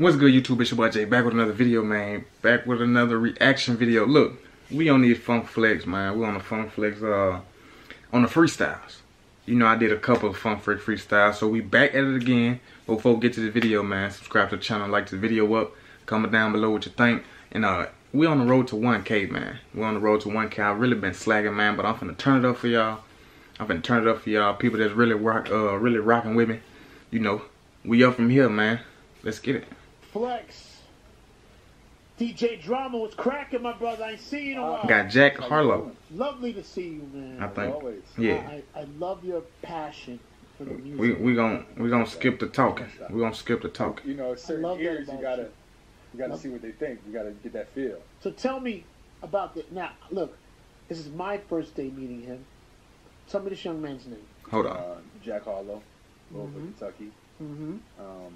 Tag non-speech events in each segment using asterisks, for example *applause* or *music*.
What's good, YouTube? It's your boy Jay back with another video, man. Back with another reaction video. Look, we on these funk flex, man. We on the funk flex, uh, on the freestyles. You know, I did a couple of funk flex freestyles, so we back at it again. Before we get to the video, man, subscribe to the channel, like the video up, comment down below what you think, and uh, we on the road to 1K, man. We on the road to 1K. I've really been slacking, man, but I'm finna turn it up for y'all. I'm finna turn it up for y'all. People that's really rock, uh, really rocking with me. You know, we up from here, man. Let's get it. Flex. DJ Drama was cracking, my brother. I ain't seen you in a while. Got Jack Harlow. Lovely to see you, man. I think. Always. Yeah. I, I love your passion for the music. We we gon' we gonna skip the talking. We gonna skip the talking. You know, love certain that ears you gotta you. you gotta see what they think. You gotta get that feel. so tell me about the now. Look, this is my first day meeting him. Tell me this young man's name. Hold on. Uh, Jack Harlow, Louisville, Mhm. Kentucky, Mm-hmm. um,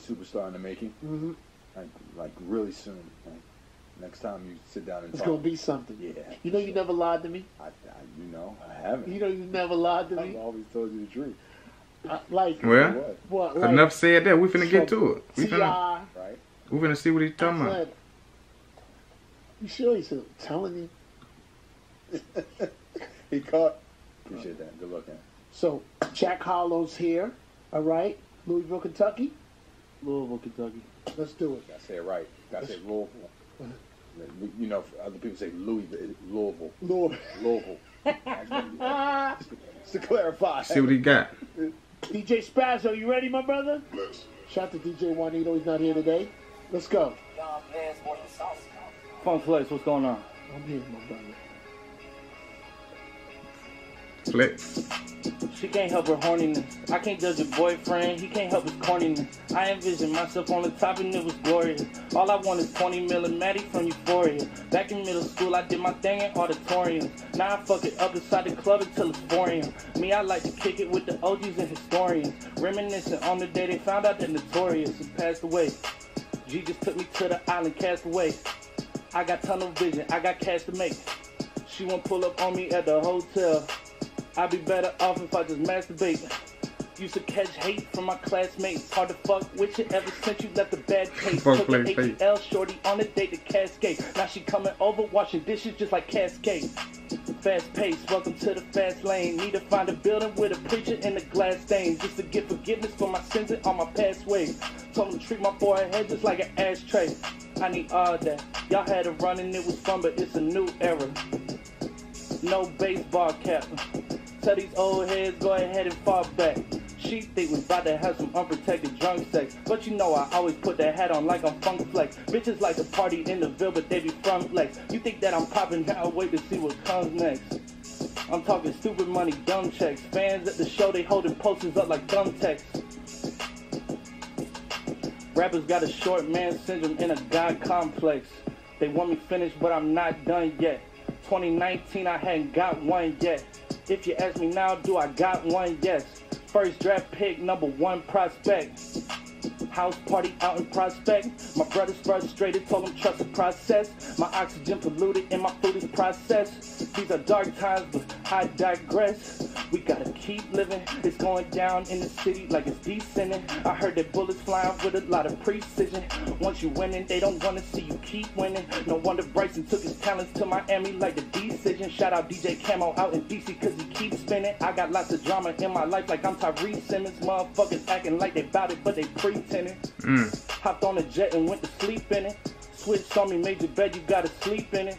superstar in the making. Mm-hmm. Like, like really soon. Like, next time you sit down and It's talk. gonna be something. Yeah. You know you never lied to me. I, I, you know, I haven't. You know you never lied to me. I've always told you the truth. Uh, like Well, What? what? Like, enough said that. We finna get to it. We finna T.I. Right? we finna see what he's talking I about. said, You sure he's telling you? *laughs* he caught. Appreciate that. Good looking. So Jack Harlow's here, all right? Louisville, Kentucky. Louisville, Kentucky. Let's do it. Gotta say it right. Gotta say Louisville. You know, other people say Louisville, Louisville, Lord. Louisville. Just *laughs* to clarify. See what he got. DJ Spazzo, you ready, my brother? Shout out to DJ Juanito, he's not here today. Let's go. Funk Flex, what's going on? I'm here, my brother. Flex. She can't help her horniness. I can't judge her boyfriend. He can't help his corniness. I envision myself on the top and it was glorious. All I want is 20 millimatic from Euphoria. Back in middle school, I did my thing in auditoriums. Now I fuck it up inside the club until it's 4 a.m. Me, I like to kick it with the OGs and historians. Reminiscing on the day they found out that Notorious had passed away. G just took me to the island, cast away. I got tunnel vision, I got cash to make. She won't pull up on me at the hotel. I'd be better off if I just masturbate. Used to catch hate from my classmates. Hard to fuck with you ever since you left the bad taste. Took the. ATL shorty on a date to Cascade. Now she coming over washing dishes just like Cascade. Fast pace, welcome to the fast lane. Need to find a building with a preacher and a glass stain. Just to get forgiveness for my sins and all my past ways. Told him to treat my forehead just like an ashtray. I need all that. Y'all had a run and it was fun, but it's a new era. No baseball cap. Tell these old heads go ahead and fall back. She think we about to have some unprotected drunk sex. But you know I always put that hat on like I'm funk flex. Bitches like to party in the Ville, but they be front flex. You think that I'm popping *laughs* now? Wait to see what comes next. I'm talking stupid money, dumb checks. Fans at the show, they holding posters up like thumbtacks. Rappers got a short man syndrome and a god complex. They want me finished, but I'm not done yet. 2019, I hadn't got one yet. If you ask me now, do I got one? Yes. First draft pick, number one prospect. House party out in Prospect. My brother's frustrated, told him trust the process. My oxygen polluted and my food is processed. These are dark times, but I digress. We gotta keep living. It's going down in the city like it's descending. I heard that bullets flying with a lot of precision. Once you winning, they don't wanna see you keep winning. No wonder Bryson took his talents to Miami like the decision. Shout out DJ Camo out in DC cause he keeps spinning. I got lots of drama in my life like I'm Tyree Simmons. Motherfuckers acting like they bout it, but they pretending. Mm. Hopped on a jet and went to sleep in it. Switched on me, made your bed, you gotta sleep in it.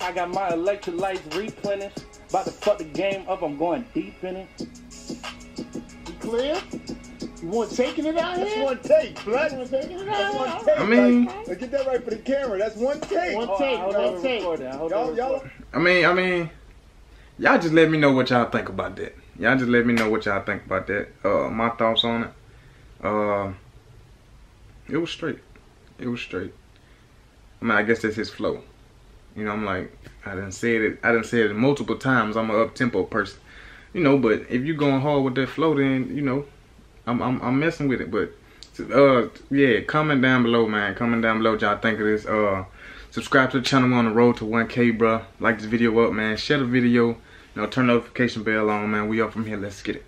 I got my electrolytes replenished. About to fuck the game up, I'm going deep in it. You clear? You want taking it out That's here? one take, You blood. want taking it That's out one here? take. I mean- like, like, get that right for the camera. That's one take. One Oh, take, I hope one I take. record that. I hope Y'all, y'all, I mean, I mean, y'all just let me know what y'all think about that. Y'all just let me know what y'all think about that. Uh, my thoughts on it. Uh, it was straight. It was straight. I mean, I guess that's his flow. You know, I'm like, I didn't say it. I didn't say it multiple times. I'm an up tempo person. You know, but if you're going hard with that flow, then you know, I'm I'm, I'm messing with it. But uh, yeah, comment down below, man. Comment down below y'all think of this. Uh, subscribe to the channel. We're on the road to 1K, bro. Like this video up, man. Share the video. You know, turn notification bell on, man. We up from here. Let's get it.